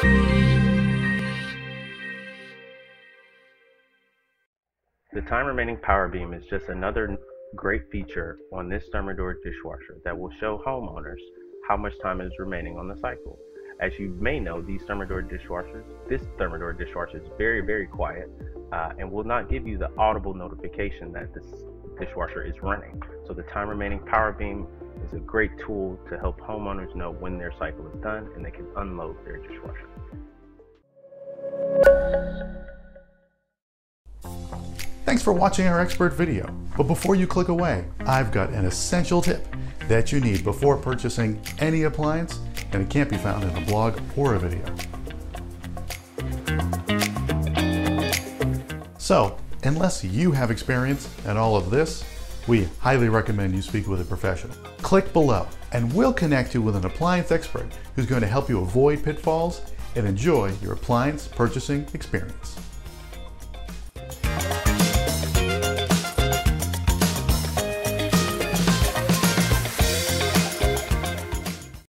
The time remaining PowerBeam is just another great feature on this Thermador dishwasher that will show homeowners how much time is remaining on the cycle. As you may know, these Thermador dishwashers, this Thermador dishwasher is very, very quiet uh, and will not give you the audible notification that this dishwasher is running. So the time remaining PowerBeam is a great tool to help homeowners know when their cycle is done and they can unload their dishwasher. Thanks for watching our expert video. But before you click away, I've got an essential tip that you need before purchasing any appliance, and it can't be found in a blog or a video. So, unless you have experience in all of this, we highly recommend you speak with a professional. Click below and we'll connect you with an appliance expert who's going to help you avoid pitfalls and enjoy your appliance purchasing experience.